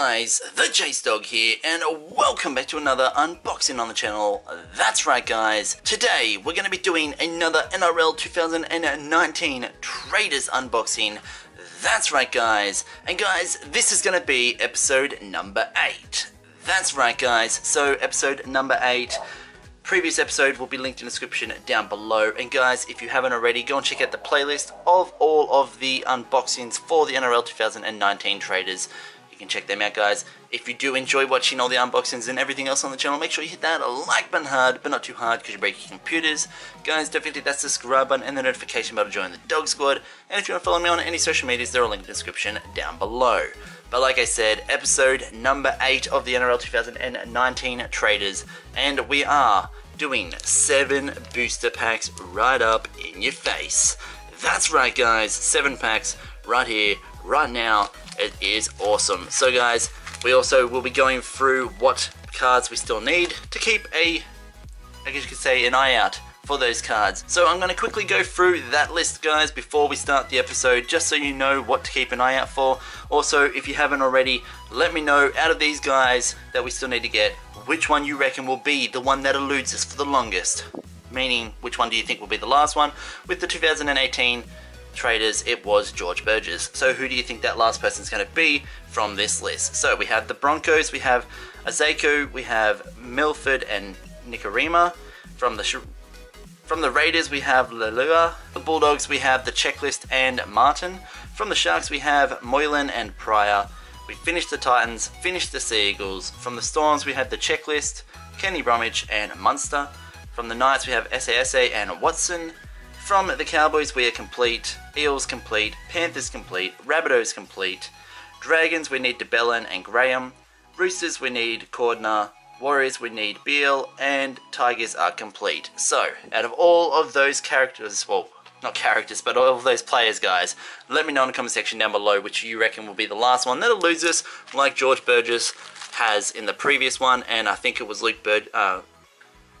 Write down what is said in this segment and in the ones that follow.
guys, the Jase Dawg here, and welcome back to another unboxing on the channel. That's right guys, today we're going to be doing another NRL 2019 Traders unboxing. That's right guys, and guys, this is going to be episode number 8. That's right guys, so episode number 8 Previous episode will be linked in the description down below. And guys, if you haven't already, go and check out the playlist of all of the unboxings for the NRL 2019 traders. You can check them out, guys. If you do enjoy watching all the unboxings and everything else on the channel, make sure you hit that like button hard, but not too hard because you break your computers. Guys, don't forget that subscribe button and the notification bell to join the Dawg squad. And if you want to follow me on any social medias, they're all in the description down below. But like I said, episode number 8 of the NRL 2019 Traders, and we are doing 7 booster packs right up in your face. That's right guys, 7 packs right here, right now. It is awesome. So guys, we also will be going through what cards we still need to keep a, I guess you could say, an eye out for those cards. So I'm going to quickly go through that list guys before we start the episode just so you know what to keep an eye out for. Also if you haven't already let me know out of these guys that we still need to get which one you reckon will be the one that eludes us for the longest. Meaning which one do you think will be the last one. With the 2018 traders it was George Burgess. So who do you think that last person is going to be from this list? So we have the Broncos, we have Isaako, we have Milford and Nikorima. From the from the Raiders, we have Leilua. The Bulldogs, we have the Checklist and Martin. From the Sharks, we have Moylan and Pryor. We finished the Titans, finished the Sea Eagles. From the Storms, we have the Checklist, Kenny Bromwich and Munster. From the Knights, we have SASA and Watson. From the Cowboys, we are complete. Eels complete. Panthers complete. Rabbitohs complete. Dragons, we need de Belin and Graham. Roosters, we need Cordner. Warriors, we need Beal. and Tigers are complete. So, out of all of those characters, well, not characters, but all of those players, guys, let me know in the comment section down below which you reckon will be the last one that'll lose us, like George Burgess has in the previous one, and I think it was Luke Bird, uh,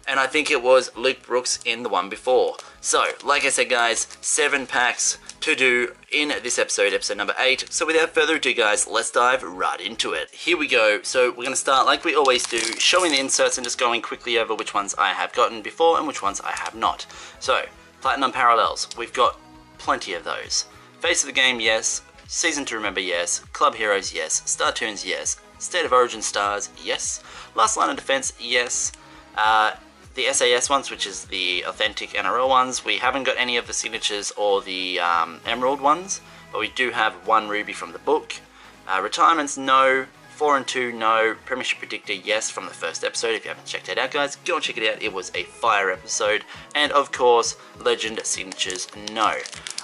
and I think it was Luke Brooks in the one before. So, like I said, guys, seven packs to do in this episode, episode number 8. So without further ado guys, let's dive right into it. Here we go. So we're going to start like we always do, showing the inserts and just going quickly over which ones I have gotten before and which ones I have not. So, Platinum Parallels, we've got plenty of those. Face of the Game, yes. Season to Remember, yes. Club Heroes, yes. Star Toons, yes. State of Origin Stars, yes. Last Line of Defense, yes. Uh, the SAS ones, which is the authentic NRL ones, we haven't got any of the signatures or the um, Emerald ones, but we do have one Ruby from the book. Uh, retirements, no. 4 and 2, no. Premiership Predictor, yes, from the first episode. If you haven't checked it out, guys, go and check it out. It was a fire episode. And of course, Legend Signatures, no.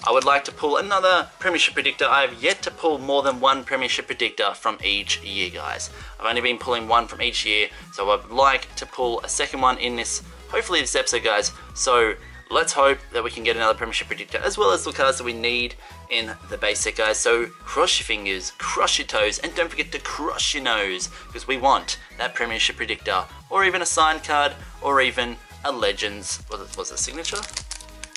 I would like to pull another Premiership Predictor. I have yet to pull more than one Premiership Predictor from each year, guys. I've only been pulling one from each year, so I would like to pull a second one in this, hopefully this episode, guys. So let's hope that we can get another Premiership Predictor, as well as the cards that we need in the basic, guys. So cross your fingers, cross your toes, and don't forget to cross your nose, because we want that Premiership Predictor, or even a signed card, or even a Legends, was it, was it signature?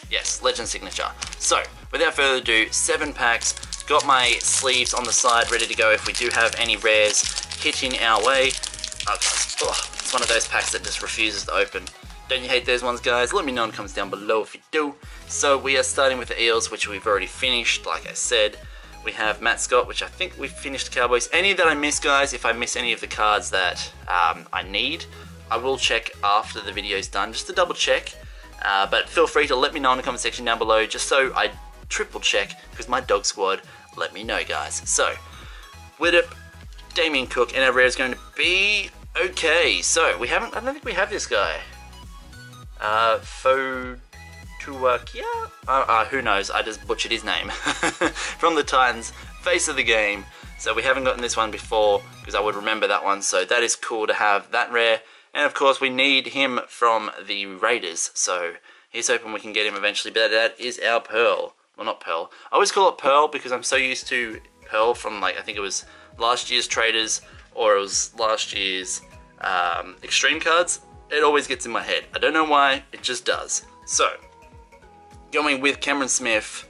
Yes, Legend signature. So, without further ado, seven packs, Got my sleeves on the side ready to go if we do have any rares hitting our way. Oh, it's one of those packs that just refuses to open. Don't you hate those ones, guys? Let me know in the comments down below if you do. So we are starting with the Eels, which we've already finished, like I said. We have Matt Scott, which I think we've finished Cowboys. Any that I miss, guys, if I miss any of the cards that um, I need, I will check after the video is done, just to double check. Uh, but feel free to let me know in the comment section down below, just so I triple check, because my Dawg squad let me know, guys. So, Widdop, Damien Cook, and our rare is going to be okay. So, we haven't, I don't think we have this guy. Uh, Fotuakia? Uh, uh, who knows, I just butchered his name. From the Titans, face of the game. So we haven't gotten this one before, because I would remember that one, so that is cool to have that rare. And of course, we need him from the Raiders, so he's hoping we can get him eventually. But that is our Pearl well not Pearl. I always call it Pearl because I'm so used to Pearl from like I think it was last year's Traders or it was last year's um, Extreme cards. It always gets in my head. I don't know why, it just does. So, going with Cameron Smith,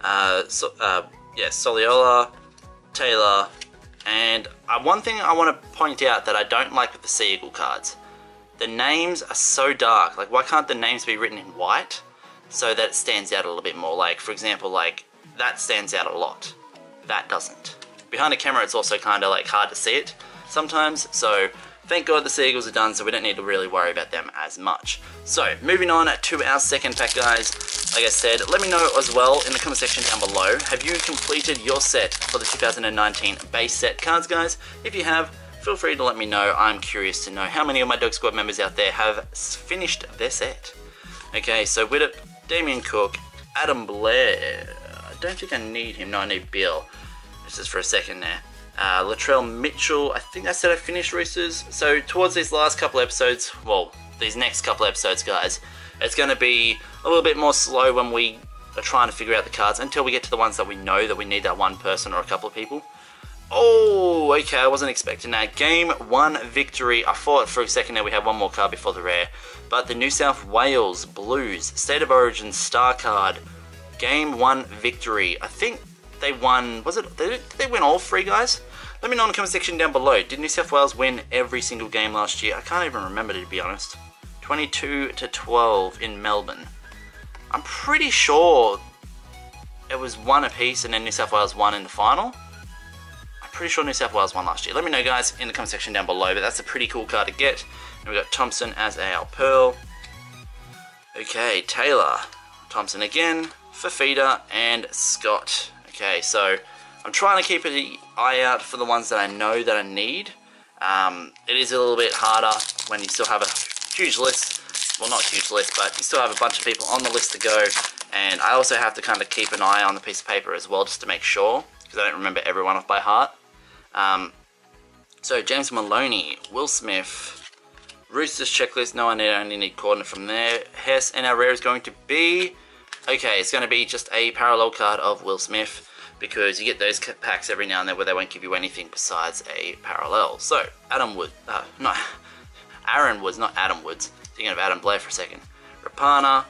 uh, so, uh, yeah, Soliola, Taylor, And uh, one thing I want to point out that I don't like with the Sea Eagle cards, the names are so dark. Like, why can't the names be written in white so that it stands out a little bit more? Like, for example, like, that stands out a lot. That doesn't. Behind the camera, it's also kind of like hard to see it sometimes, so Thank God the Sea Eagles are done, so we don't need to really worry about them as much. So, moving on to our second pack, guys. Like I said, let me know as well in the comment section down below. Have you completed your set for the 2019 base set cards, guys? If you have, feel free to let me know. I'm curious to know how many of my Dawg Squad members out there have finished their set. Okay, so it, Damien Cook, Adam Blair. I don't think I need him. No, I need Bill. This is for a second there. Uh, Latrell Mitchell, I think I said I finished Roosters. So towards these last couple episodes, well, these next couple episodes, guys, it's going to be a little bit more slow when we are trying to figure out the cards until we get to the ones that we know that we need that one person or a couple of people. Oh, okay, I wasn't expecting that. Game one victory. I thought for a second there we had one more card before the rare. But the New South Wales Blues State of Origin star card. Game one victory. I think they won, was it, did they win all three guys? Let me know in the comment section down below. Did New South Wales win every single game last year? I can't even remember to be honest. 22 to 12 in Melbourne. I'm pretty sure it was one apiece and then New South Wales won in the final. I'm pretty sure New South Wales won last year. Let me know guys in the comment section down below, but that's a pretty cool card to get. And we've got Thompson as our Pearl. Okay, Taylor. Thompson again, Fifita, and Scott. Okay, so I'm trying to keep an eye out for the ones that I know that I need. Um, it is a little bit harder when you still have a huge list. Well, not huge list, but you still have a bunch of people on the list to go. And I also have to kind of keep an eye on the piece of paper as well, just to make sure, because I don't remember everyone off by heart. Um, so James Maloney, Will Smith, Roosters checklist. No, I need, only need Cordner from there. Hess, and our rare is going to be... Okay, it's going to be just a parallel card of Will Smith because you get those packs every now and then where they won't give you anything besides a parallel. So, Adam Wood, uh, no, Aaron Woods, not Adam Woods, thinking of Adam Blair for a second. Rapana,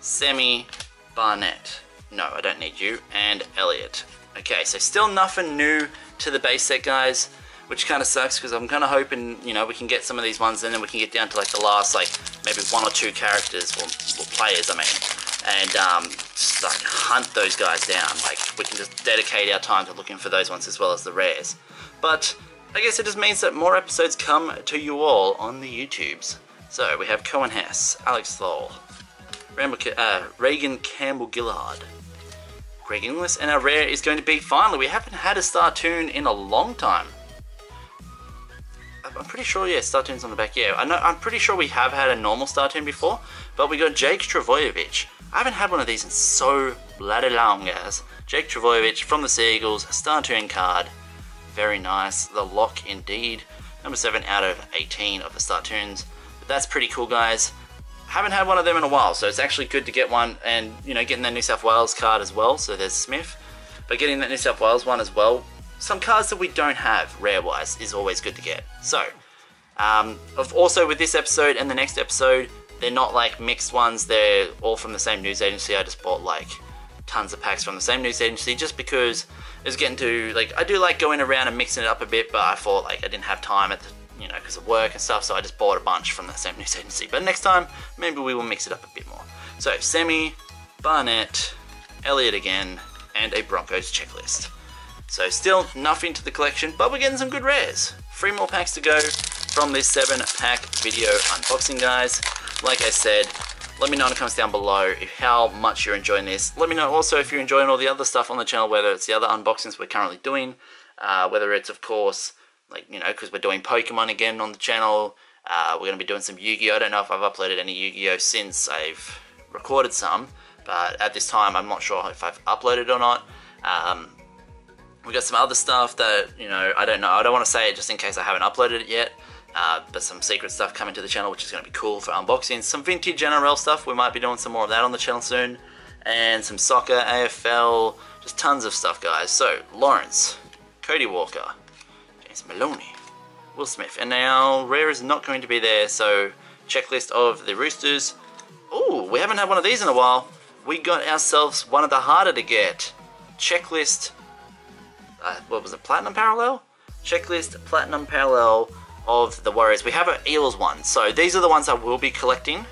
Semi, Barnett, no, I don't need you, and Elliot. Okay, so still nothing new to the base set, guys, which kind of sucks because I'm kind of hoping, you know, we can get some of these ones and then we can get down to like the last, like, maybe one or two characters, or, or players, I mean and um, just like hunt those guys down. Like we can just dedicate our time to looking for those ones as well as the rares. But I guess it just means that more episodes come to you all on the YouTubes. So we have Coen Hess, Alex Thole, uh, Reagan Campbell Gillard, Greg Inglis, and our rare is going to be finally. We haven't had a Star Toon in a long time. I'm pretty sure, yeah, Star Toon's on the back. Yeah, I know. I'm pretty sure we have had a normal Star Toon before, but we got Jake Trbojevic, I haven't had one of these in so bloody long, guys. Jake Trbojevic from the Sea Eagles, Star Toon card. Very nice. The lock indeed. Number 7 out of 18 of the Star Toons. But that's pretty cool, guys. Haven't had one of them in a while, so it's actually good to get one and, you know, getting that New South Wales card as well. So there's Smith. But getting that New South Wales one as well. Some cards that we don't have, rare-wise, is always good to get. So, um, also with this episode and the next episode, they're not like mixed ones, they're all from the same news agency. I just bought like tons of packs from the same news agency just because it's getting to like I do like going around and mixing it up a bit, but I thought like I didn't have time at the you know because of work and stuff, so I just bought a bunch from the same news agency. But next time, maybe we will mix it up a bit more. So Semi, Barnett, Elliot again, and a Broncos checklist. So still nothing to the collection, but we're getting some good rares. Three more packs to go from this seven pack video unboxing, guys like I said, let me know in the comments down below how much you're enjoying this. Let me know also if you're enjoying all the other stuff on the channel, whether it's the other unboxings we're currently doing, uh, whether it's, of course, like, you know, because we're doing Pokemon again on the channel. Uh, we're going to be doing some Yu-Gi-Oh! I don't know if I've uploaded any Yu-Gi-Oh! since I've recorded some, but at this time I'm not sure if I've uploaded or not. Um, we got some other stuff that, you know, I don't know. I don't want to say it just in case I haven't uploaded it yet. Uh, but some secret stuff coming to the channel, which is going to be cool for unboxing. Some vintage NRL stuff, we might be doing some more of that on the channel soon. And some soccer, AFL, just tons of stuff, guys. So, Lawrence, Cody Walker, James Maloney, Will Smith. And now, Rare is not going to be there, so checklist of the Roosters. Oh, we haven't had one of these in a while. We got ourselves one of the harder to get. Checklist, uh, what was it, Platinum Parallel? checklist platinum parallel of the Warriors. We have an Eels one, so these are the ones I will be collecting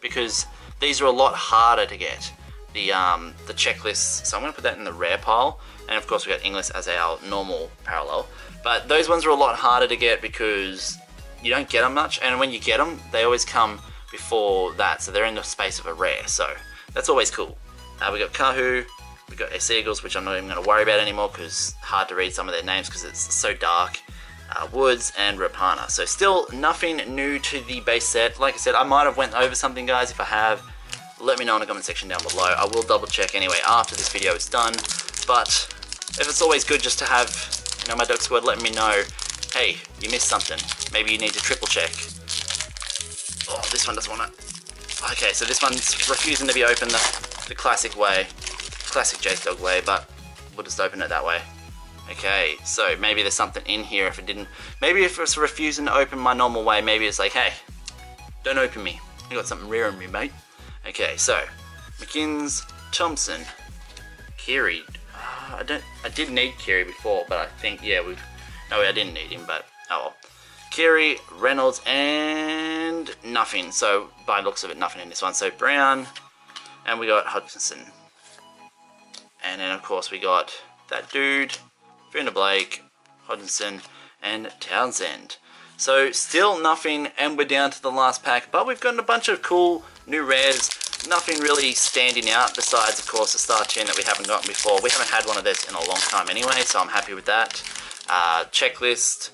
because these are a lot harder to get. The um, the checklists, so I'm going to put that in the rare pile, and of course we got Inglis as our normal parallel. But those ones are a lot harder to get because you don't get them much, and when you get them, they always come before that, so they're in the space of a rare. So that's always cool. Uh, we got Kahu, we got Sea Eagles, which I'm not even going to worry about anymore because hard to read some of their names because it's so dark. Uh, Woods and Rapana. So still nothing new to the base set. Like I said, I might have went over something, guys. If I have, let me know in the comment section down below. I will double check anyway after this video is done. But if it's always good just to have, you know, my Dawg squad letting me know, hey, you missed something. Maybe you need to triple check. Oh, this one doesn't want to. Okay, so this one's refusing to be open the, the classic way. Classic Jase Dawg way, but we'll just open it that way. Okay, so maybe there's something in here if it didn't. Maybe if it's refusing to open my normal way, maybe it's like, hey, don't open me. You got something rare in me, mate. Okay, so McInnes, Thompson, Keary. Uh, I don't. I did need Keary before, but I think yeah we. No, I didn't need him, but oh well. Keary, Reynolds, and nothing. So by looks of it, nothing in this one. So Brown, and we got Hutchinson, and then of course we got that dude, Fiona Blake, Hodgson, and Townsend. So still nothing, and we're down to the last pack, but we've gotten a bunch of cool new rares. Nothing really standing out besides, of course, the Star Toon that we haven't gotten before. We haven't had one of this in a long time anyway, so I'm happy with that. Uh, checklist,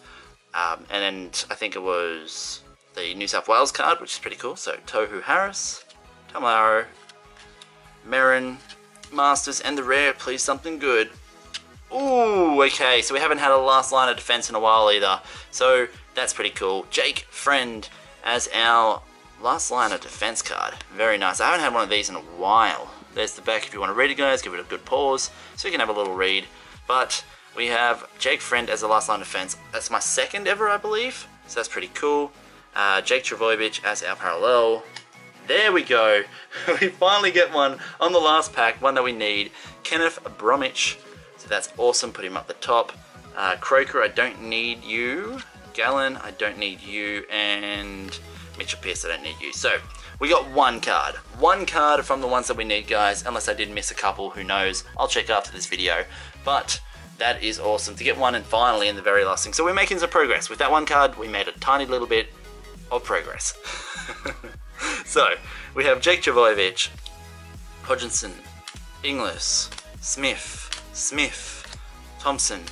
um, and then I think it was the New South Wales card, which is pretty cool. So Tohu Harris, Tamaro, Merrin, Masters, and the rare, please something good. Ooh, okay, so we haven't had a last line of defense in a while either. So that's pretty cool. Jake Friend as our last line of defense card. Very nice. I haven't had one of these in a while. There's the back if you want to read it, guys. Give it a good pause so you can have a little read. But we have Jake Friend as the last line of defense. That's my second ever, I believe. So that's pretty cool. Uh, Jake Trbojevic as our parallel. There we go. we finally get one on the last pack, one that we need. Kenneth Bromwich. So that's awesome. Put him up the top. Uh, Croker, I don't need you. Gallen, I don't need you. And Mitchell Pearce, I don't need you. So we got one card. One card from the ones that we need, guys. Unless I did miss a couple, who knows. I'll check after this video. But that is awesome to get one and finally in the very last thing. So we're making some progress. With that one card, we made a tiny little bit of progress. so we have Jake Trbojevic, Hodgson, Inglis, Smith, Smith, Thompson,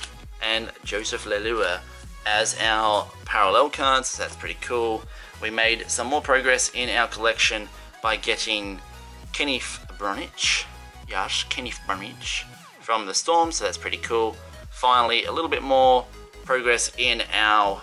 and Joseph Leilua as our parallel cards. That's pretty cool. We made some more progress in our collection by getting Kenneth Bromwich, Yash, Kenneth Bromwich from the Storm, so that's pretty cool. Finally, a little bit more progress in our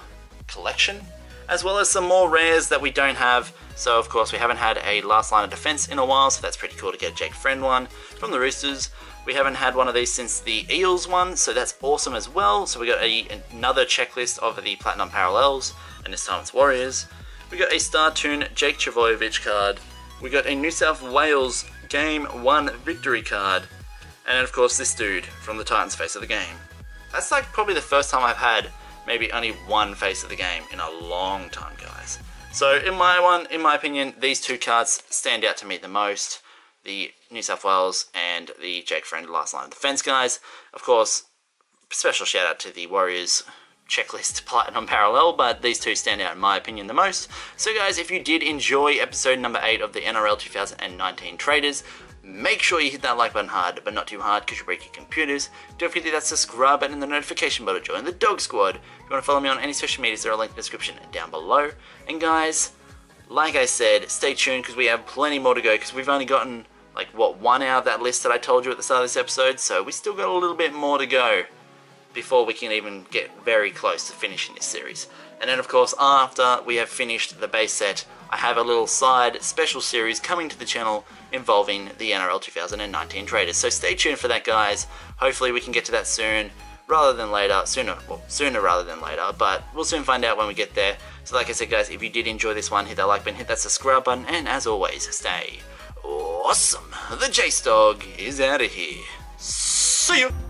collection, as well as some more rares that we don't have. So of course we haven't had a last line of defense in a while, so that's pretty cool to get a Jake Friend one from the Roosters. We haven't had one of these since the Eels one, so that's awesome as well. So we got a, another checklist of the Platinum Parallels, and this time it's Warriors. We got a Star Jake Trbojevic card. We got a New South Wales Game 1 victory card. And of course this dude from the Titans face of the game. That's like probably the first time I've had maybe only one face of the game in a long time, guys. So in my one, in my opinion, these two cards stand out to me the most. The New South Wales and the Jake Friend last line of defense guys. Of course, special shout out to the Warriors checklist platinum parallel, but these two stand out in my opinion the most. So guys, if you did enjoy episode number 8 of the NRL 2019 Traders, make sure you hit that like button hard, but not too hard because you break your computers. Don't forget to hit that subscribe button and the notification bell to join the Dawg Squad. If you want to follow me on any social medias, there are a link in the description down below. And guys, like I said, stay tuned because we have plenty more to go because we've only gotten like what one out of that list that I told you at the start of this episode, so we still got a little bit more to go before we can even get very close to finishing this series. And then of course after we have finished the base set, I have a little side special series coming to the channel involving the NRL 2019 traders. So stay tuned for that guys. Hopefully we can get to that soon rather than later, sooner, well, sooner rather than later, but we'll soon find out when we get there. So like I said guys, if you did enjoy this one, hit that like button, hit that subscribe button, and as always, stay awesome. The Jase Dawg is out of here. See you.